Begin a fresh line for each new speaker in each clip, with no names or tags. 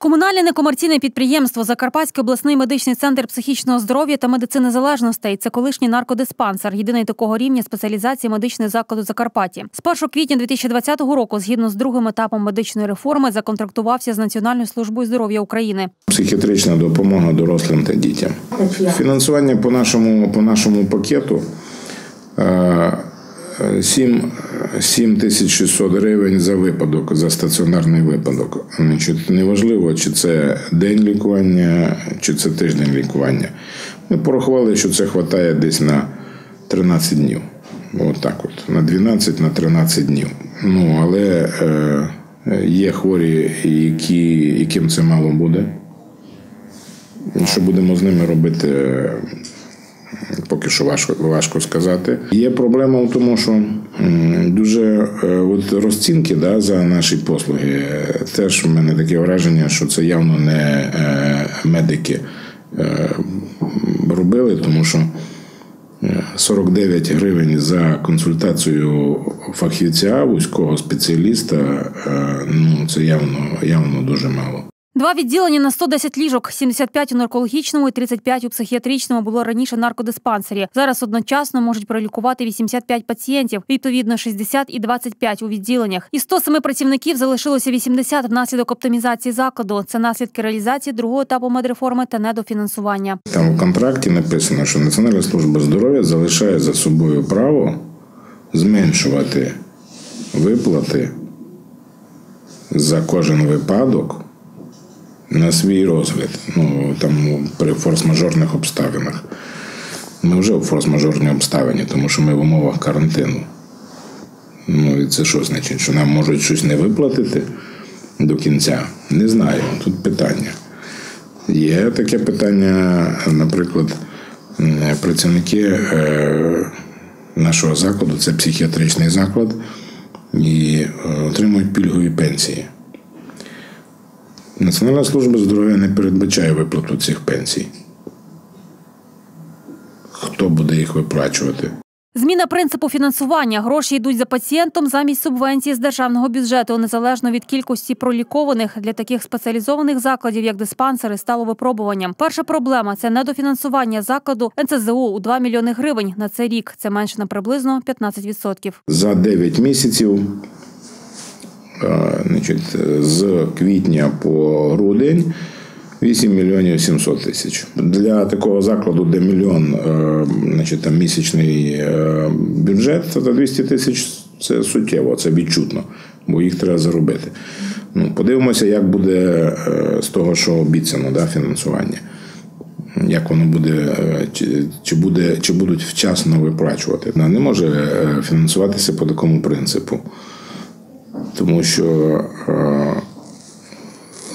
Комунальне некомерційне підприємство Закарпатський обласний медичний центр психічного здоров'я та медицини залежностей. Це колишній наркодиспансер, єдиний такого рівня спеціалізації медичної закладу Закарпатті. З 1 квітня 2020 року, згідно з другим етапом медичної реформи, законтрактувався з Національною службою здоров'я України.
Психіатрична допомога дорослим та дітям. Фінансування по нашому по нашому пакету. е, 7, 7 тисяч 600 гривень за випадок, за стаціонарний випадок. Значить, неважливо, чи це день лікування, чи це тиждень лікування. Ми порахували, що це вистачає десь на 13 днів. От так от, на 12 на 13 днів. Ну, але е, є хворі, які, яким це мало буде. Що будемо з ними робити, поки що важко, важко сказати. Є проблема в тому, що дуже е, от розцінки да, за наші послуги. е, Теж в мене таке враження, що це явно не е, медики робили, тому що. е, 49 гривень за консультацію фахівця, вузького спеціаліста, ну це явно, явно дуже мало.
Два відділення на 110 ліжок, 75 у наркологічному і 35 у психіатричному було раніше наркодиспансері. Зараз одночасно можуть пролікувати 85 пацієнтів, відповідно 60 і 25 у відділеннях. Із 107 працівників залишилося 80 внаслідок оптимізації закладу. Це наслідки реалізації другого етапу медреформи та недофінансування.
Там в контракті написано, що Національна служба здоров'я залишає за собою право зменшувати виплати за кожен випадок на свій розгляд. Ну там при форс-мажорних обставинах. Ми вже у форс-мажорній обставині, тому що ми в умовах карантину. Ну і це що значить? Що нам можуть щось не виплатити до кінця? Не знаю. Тут питання. Є таке питання, наприклад, працівники е, нашого закладу, це психіатричний заклад, і е, отримують пільгові пенсії. Національна служба здоров'я не передбачає виплату цих пенсій. Хто буде їх виплачувати?
Зміна принципу фінансування. Гроші йдуть за пацієнтом замість субвенції з державного бюджету, незалежно від кількості пролікованих для таких спеціалізованих закладів, як диспансери, стало випробуванням. Перша проблема це недофінансування закладу НЦЗУ у 2 мільйони гривень на цей рік. Це менше на приблизно 15%.
За 9 місяців, значить, з квітня по грудень 8 мільйонів 700 тисяч. Для такого закладу, де мільйон е, значить, там місячний е, бюджет, це за 200 тисяч це суттєво, це відчутно, бо їх треба заробити. Ну, подивимося, як буде е, з того, що обіцяно, да, фінансування. Як воно буде, е, чи, чи буде, чи будуть вчасно виплачувати. Вона Не може е, фінансуватися по такому принципу, тому що е,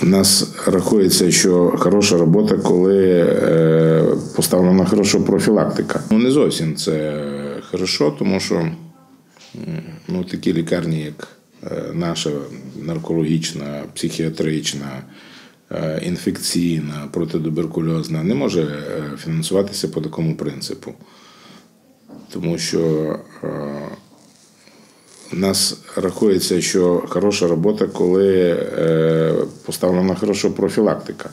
у нас рахується, що хороша робота, коли е, поставлена хороша профілактика. Ну не зовсім це хорошо, тому що ну, такі лікарні, як е, наша наркологічна, психіатрична, е, інфекційна, протитуберкульозна, не може е, фінансуватися по такому принципу. Тому що е, нас рахується, що хороша робота, коли е, поставлена хороша профілактика.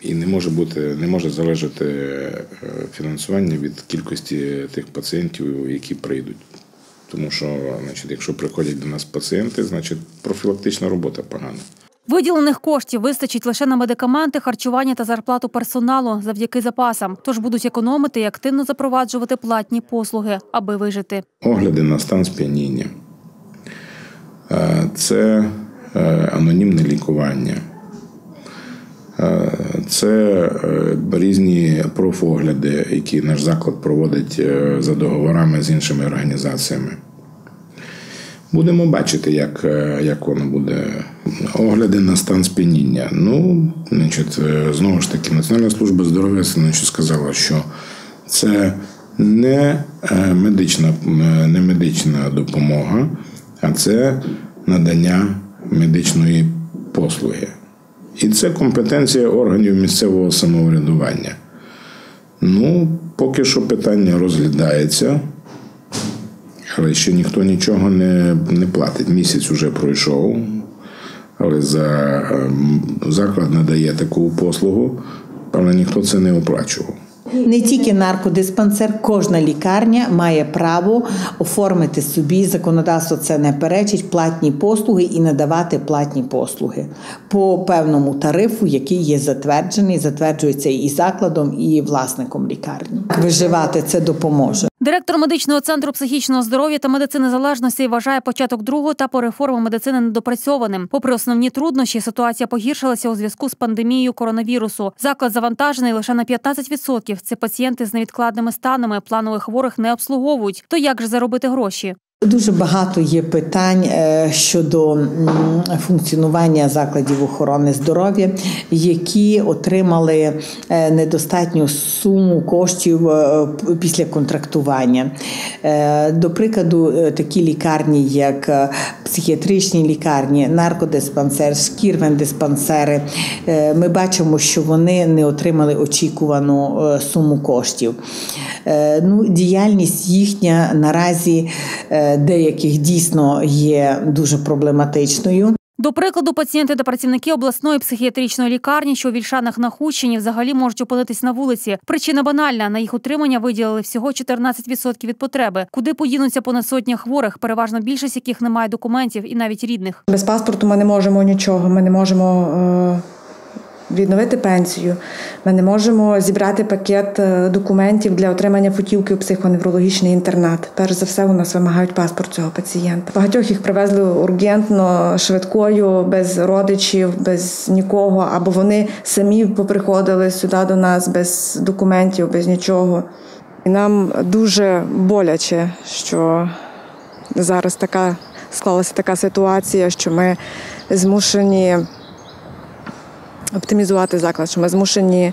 І не може бути, не може залежати е, фінансування від кількості тих пацієнтів, які прийдуть. Тому що, значить, якщо приходять до нас пацієнти, значить профілактична робота погана.
Виділених коштів вистачить лише на медикаменти, харчування та зарплату персоналу завдяки запасам. Тож будуть економити і активно запроваджувати платні послуги, аби вижити.
Огляди на стан сп'яніння. Е, Це е, анонімне лікування. Е, Це різні профогляди, які наш заклад проводить за договорами з іншими організаціями. Будемо бачити, як, е, як воно буде. Огляди на стан сп'яніння. Ну, значить, е, знову ж таки, Національна служба здоров'я значить, сказала, що це не е, медична, не медична допомога, а це надання медичної послуги. І це компетенція органів місцевого самоврядування. Ну, поки що питання розглядається, але ще ніхто нічого не, не платить. Місяць вже пройшов. але за ем, заклад надає таку послугу, але ніхто це не оплачував.
Не тільки наркодиспансер, кожна лікарня має право оформити собі законодавство. Це не перечить платні послуги і надавати платні послуги по певному тарифу, який є затверджений, затверджується і закладом, і власником лікарні. Виживати це допоможе.
Директор медичного центру психічного здоров'я та медицини залежності вважає початок другого етапу реформи медицини недопрацьованим. Попри основні труднощі, ситуація погіршилася у зв'язку з пандемією коронавірусу. Заклад завантажений лише на 15%. Це пацієнти з невідкладними станами, планових хворих не обслуговують. То як же заробити гроші?
Дуже багато є питань е, щодо функціонування закладів охорони здоров'я, які отримали е, недостатню суму коштів е, після контрактування. До прикладу, такі лікарні, як психіатричні лікарні, наркодиспансер, шкірвендиспансери, ми бачимо, що вони не отримали очікувану суму коштів. Ну, Діяльність їхня наразі деяких дійсно є дуже проблематичною.
До прикладу, пацієнти та працівники обласної психіатричної лікарні, що у Вільшанах на Хущині, взагалі можуть опинитись на вулиці. Причина банальна на їх утримання виділили всього 14% від потреби. Куди подінуться понад сотня хворих, переважно більшість яких не має документів і навіть рідних.
Без паспорту ми не можемо нічого. Ми не можемо. Е відновити пенсію. Ми не можемо зібрати пакет е, документів для отримання путівки у психоневрологічний інтернат. Перш за все, у нас вимагають паспорт цього пацієнта. Багатьох їх привезли ургентно, швидкою, без родичів, без нікого. Або вони самі поприходили сюди до нас без документів, без нічого. І нам дуже боляче, що зараз така склалася така ситуація, що ми змушені оптимізувати заклад, що ми змушені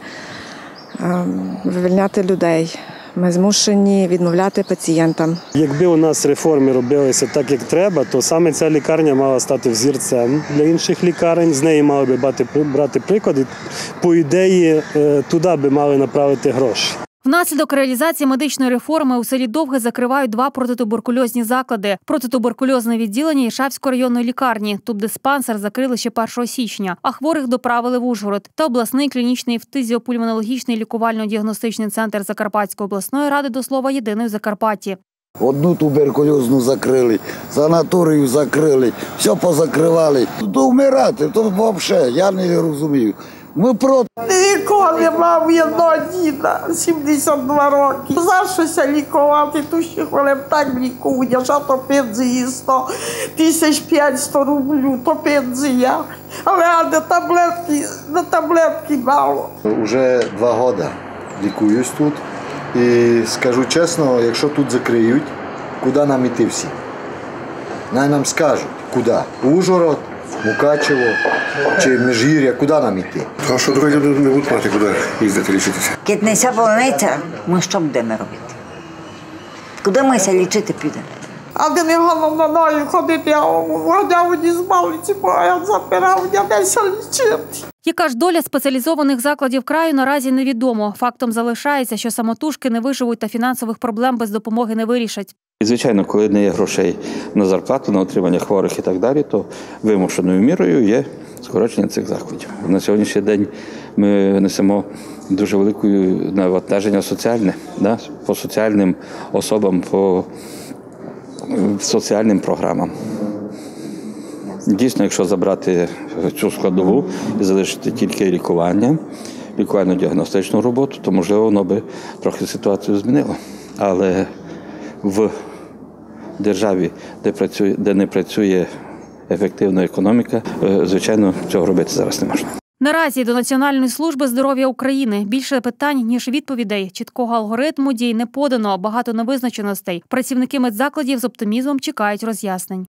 ем, вивільняти людей. Ми змушені відмовляти пацієнтам.
Якби у нас реформи робилися так, як треба, то саме ця лікарня мала стати взірцем для інших лікарень. З неї мали би брати приклади. По ідеї, е, туди би мали направити гроші.
Внаслідок реалізації медичної реформи у селі Довге закривають два протитуберкульозні заклади: протитуберкульозне відділення Ішавської районної лікарні. Тут диспансер закрили ще 1 січня, а хворих доправили в Ужгород та обласний клінічний фтизіопульмонологічний лікувально-діагностичний центр Закарпатської обласної ради до слова єдиний в Закарпатті.
Одну туберкульозну закрили, санаторію закрили, все позакривали. То вмирати, то взагалі я не розумію. Ми проти.
Нікого не мав одного діда, 72 роки. За щося лікувати, то ще хвилин так лікують, а то пензії 100, тисяч 500 рублів, то пензія. Але а на таблетки, на таблетки мало.
Уже два роки лікуюсь тут. І скажу чесно, якщо тут закриють, куди нам іти всі? Най нам скажуть, куди? Ужгород, Мукачево чи Межгір'я, куди нам йти?
А що другі люди не будуть мати, куди їздити лічитися?
Китнеся больниця, ми що будемо робити? Куди ми ся лічити підемо?
А де не гано на ноги ходити, а вганяв мені з малиці, бо я запирав, я десь лічити.
Яка ж доля спеціалізованих закладів краю наразі невідомо. Фактом залишається, що самотужки не виживуть та фінансових проблем без допомоги не вирішать.
Звичайно, коли не є грошей на зарплату, на отримання хворих і так далі, то вимушеною мірою є скорочення цих закладів. На сьогоднішній день ми несемо дуже велике навантаження соціальне да, по соціальним особам, по соціальним програмам. Дійсно, якщо забрати цю складову і залишити тільки лікування, лікувально-діагностичну роботу, то можливо воно би трохи ситуацію змінило. Але в державі, де працює, де не працює ефективна економіка, е, звичайно, цього робити зараз не можна.
Наразі до Національної служби здоров'я України більше питань ніж відповідей. Чіткого алгоритму дій не подано, багато невизначеностей. Працівники медзакладів з оптимізмом чекають роз'яснень.